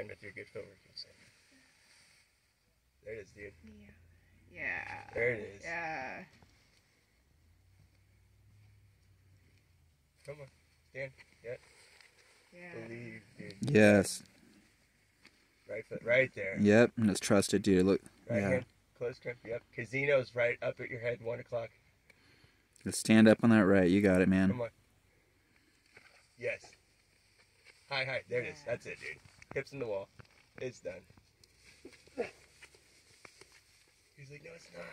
fine with your good footwork. So. There it is, dude. Yeah. Yeah. There it is. Yeah. Come on, stand. Yeah, Yeah. believe, dude. Yes. Right foot, right there. Yep. And it's trusted, dude. Look. Right Yeah. hand, close grip. Yep. Casino's right up at your head. One o'clock. Just stand up on that right. You got it, man. Come on. Yes. Hi, hi. There it is. That's it, dude. Hips in the wall. It's done. He's like, no, it's not.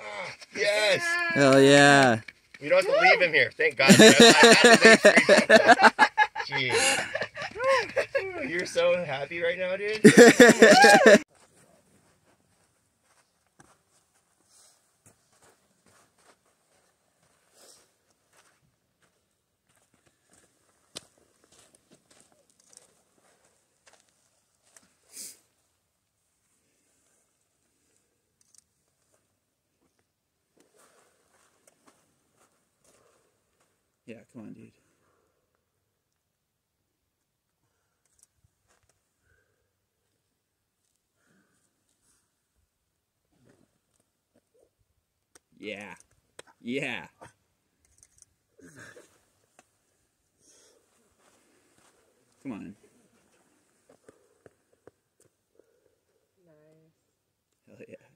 Ah, yes. Hell yeah. We don't have to leave him here. Thank God. I had to leave three times. Jeez. You're so happy right now, dude. yeah, come on, dude. Yeah. Yeah. Come on. Hell yeah.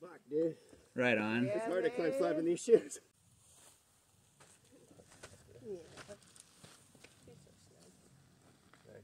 Fuck, dude. Right on. Yeah, it's hard to climb slab in these shoes. Yeah. Nice,